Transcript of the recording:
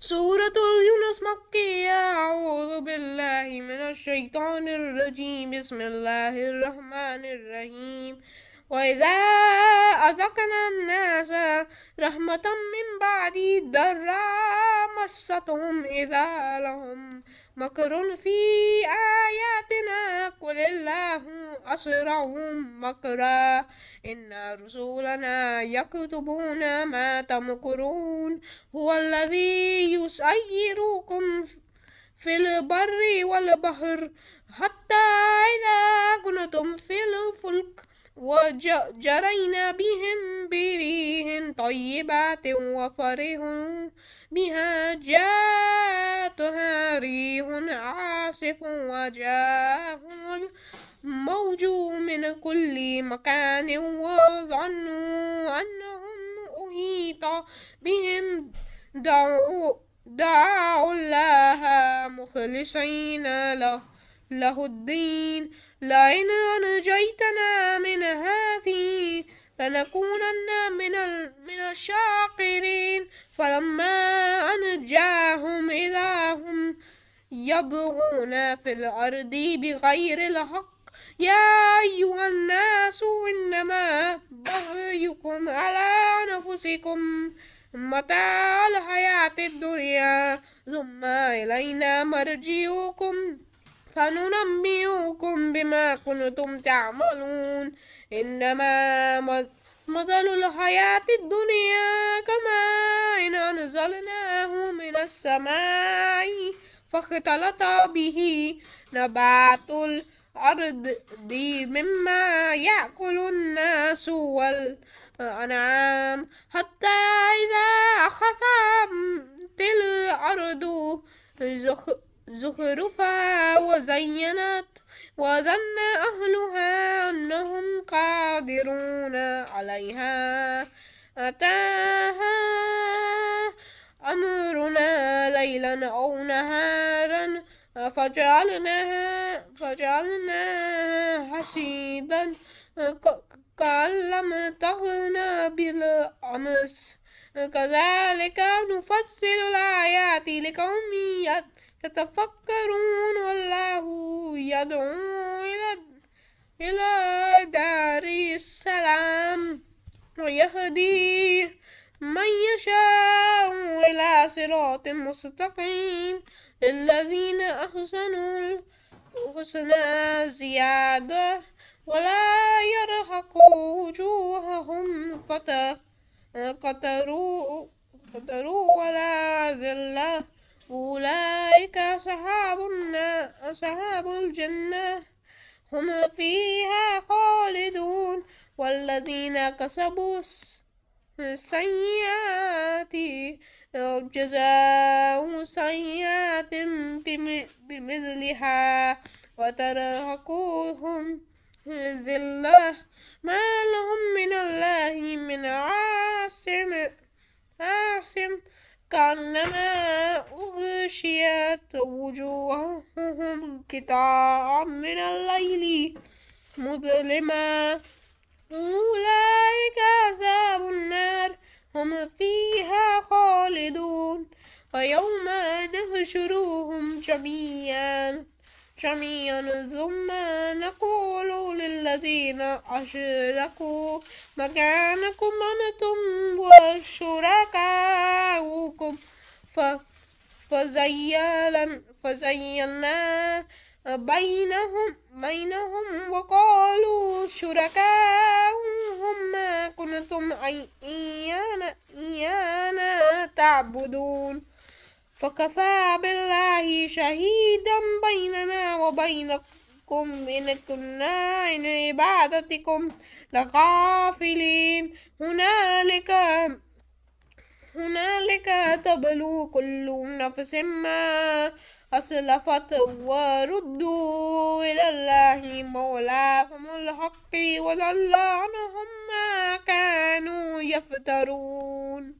سورة يونس مكية أعوذ بالله من الشيطان الرجيم. بسم الله الرحمن الرحيم. وإذا أذقنا الناس رحمة من بعد ضراء مستهم إذا لهم مكر في آياتنا قل الله أسرعهم مكرا إن رسولنا يكتبون ما تمكرون هو الذي يسيركم في البر والبحر حتى وجرينا بهم بريح طيبات وفرحوا بها. جاءتها ريح عاصف وجاءهم الموج من كل مكان. وظنوا أنهم أحيط بهم. دعوا, دعوا الله مخلصين له, له الدين. لئن أنجيتنا من هذه لنكونن من من الشاكرين فلما أنجاهم إذا هم يبغون في الأرض بغير الحق. يا أيها الناس إنما بغيكم على أنفسكم متاع الحياة الدنيا. ثم إلينا مرجعكم. فننبئكم بما كنتم تعملون. إنما مثل الحياة الدنيا كما إن أنزلناه من السماء فاختلط به نبات الأرض. مما يأكل الناس والأنعام حتى إذا أخذت الأرض زخرفها وزينت وظن أهلها أنهم قادرون عليها. أتاها أمرنا ليلا أو نهارا فجعلناها فجعلناها حسيدا كأن لم تغن بالأمس كذلك نفصل الآيات لقوم يتفكرون والله يدعو إلى إلى دار السلام ويهدي من يشاء إلى صراط مستقيم. للذين أحسنوا الحسنى زيادة ولا يرهق وجوههم قتروا ولا ذلة أولئك أصحاب أصحاب الجنة. هم فيها خالدون. والذين كسبوا السيئات جزاء سيئات بمثلها وترهقوهم ذلة. ما لهم من الله من عاصم عاصم. كأنما أغشيت وجوههم قطاعا من الليل مظلما. أولئك أصحاب النار هم فيها خالدون. ويوم نحشرهم جميعا. جميعا ثم نقول للذين أشركوا مكانكم أنتم وشركاؤكم. فزينا بينهم بينهم وقالوا شركاؤهم ما كنتم إيانا, إيانا تعبدون. فكفى بالله شهيدا بيننا وبينكم إن كنا عن عبادتكم لغافلين. هنالك هنالك تبلو كل نفس ما أسلفت وردوا إلى الله مولاهم الحق وضل عنهم ما كانوا يفترون.